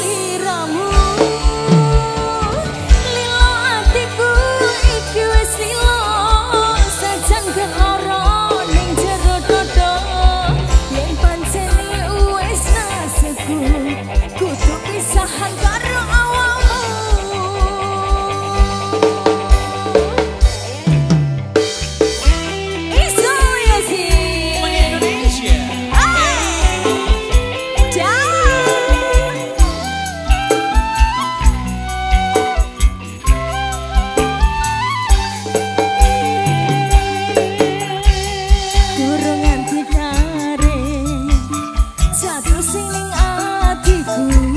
leave. sining atiku.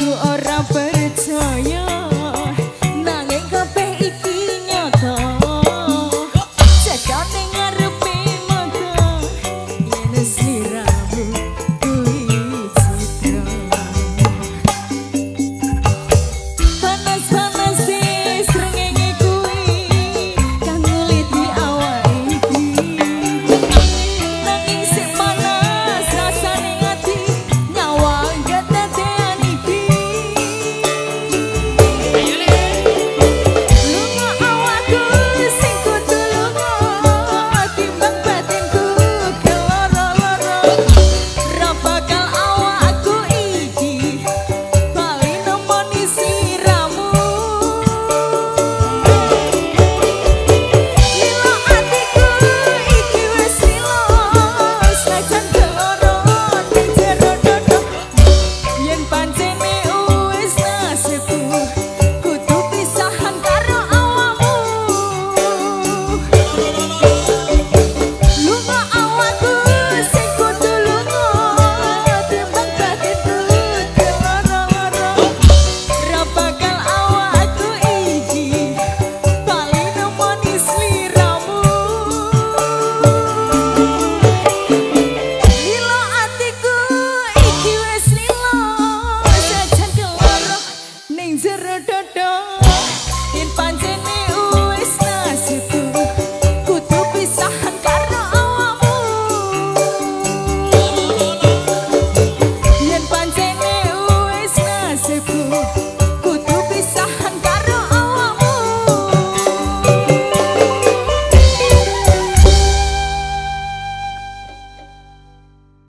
ku orang oh,